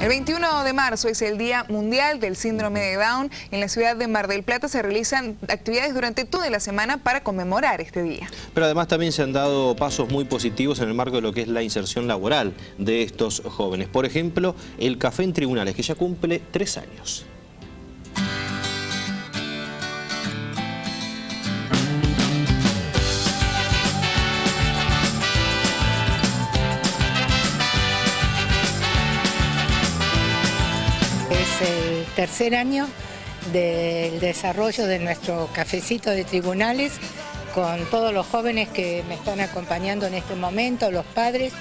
El 21 de marzo es el Día Mundial del Síndrome de Down. En la ciudad de Mar del Plata se realizan actividades durante toda la semana para conmemorar este día. Pero además también se han dado pasos muy positivos en el marco de lo que es la inserción laboral de estos jóvenes. Por ejemplo, el Café en Tribunales, que ya cumple tres años. El tercer año del desarrollo de nuestro cafecito de tribunales con todos los jóvenes que me están acompañando en este momento, los padres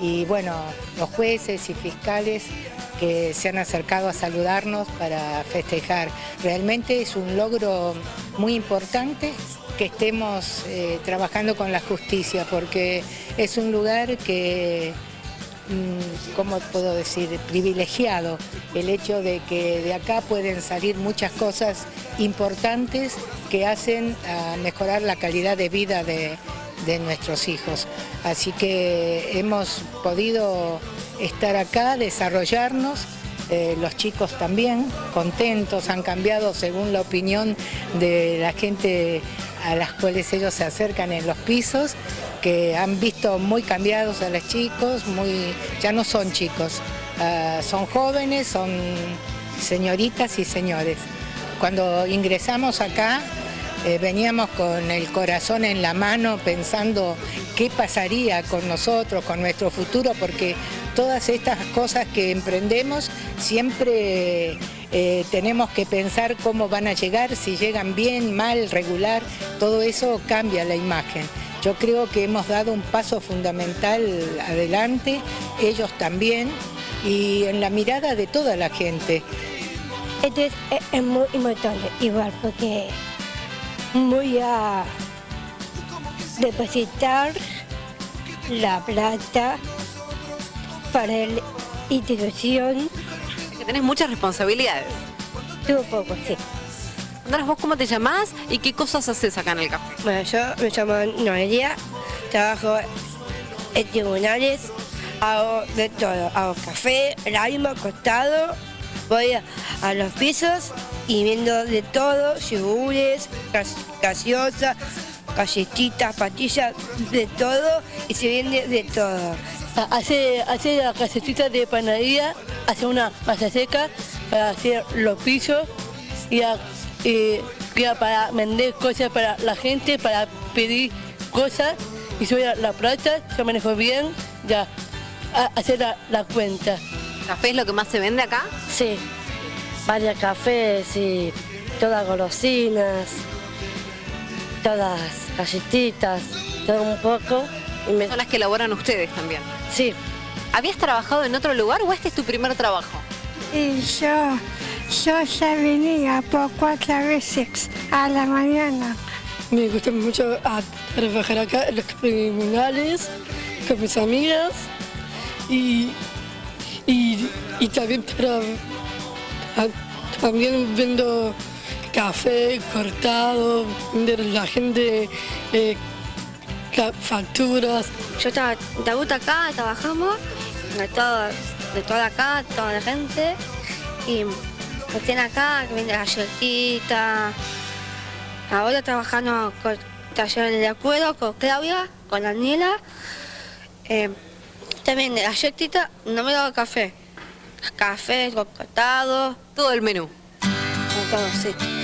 y bueno, los jueces y fiscales que se han acercado a saludarnos para festejar. Realmente es un logro muy importante que estemos eh, trabajando con la justicia porque es un lugar que ¿cómo puedo decir?, privilegiado el hecho de que de acá pueden salir muchas cosas importantes que hacen a mejorar la calidad de vida de, nuestros hijos. Así que hemos podido estar acá, desarrollarnos, eh, los chicos también contentos, han cambiado según la opinión de la gente a las cuales ellos se acercan en los pisos, que han visto muy cambiados a los chicos, muy, ya no son chicos, ah, son jóvenes, son señoritas y señores. Cuando ingresamos acá, eh, veníamos con el corazón en la mano pensando qué pasaría con nosotros, con nuestro futuro, porque todas estas cosas que emprendemos siempre eh, tenemos que pensar cómo van a llegar, si llegan bien, mal, regular, todo eso cambia la imagen. Yo creo que hemos dado un paso fundamental adelante, ellos también, y en la mirada de toda la gente. Esto es, muy importante, igual, porque voy a depositar la plata para la institución tenés muchas responsabilidades. Un poco, sí. ¿vos cómo te llamás y qué cosas haces acá en el café? Bueno, yo me llamo Noelia, trabajo en tribunales, hago de todo. Hago café, lima, costado, voy a, los pisos y viendo de todo, yogures, gaseosa, galletitas, patillas, de todo y se vende de todo. Hace, hace la casetita de panadería, hace una masa seca para hacer los pisos y, para vender cosas para la gente, para pedir cosas y soy la plata, yo manejo bien, ya hacer la, cuenta. ¿Café es lo que más se vende acá? Sí, varios cafés y todas golosinas, todas galletitas, todo un poco. Son las que elaboran ustedes también. Sí. ¿Habías trabajado en otro lugar o este es tu primer trabajo? Y yo, yo ya venía por cuatro veces a la mañana. Me gusta mucho trabajar acá en los tribunales con mis amigas y, y, también también vendo café cortado, vender la gente eh, facturas. Yo estaba, gusta acá, trabajamos, de todo, de toda acá, toda la gente. Y me tienen acá, que vende galletita. Ahora trabajando con talleres de acuerdo, con Claudia, con Daniela. Eh, también de galletita, no me daba café. Café, cortado. Todo el menú. Todo, sí.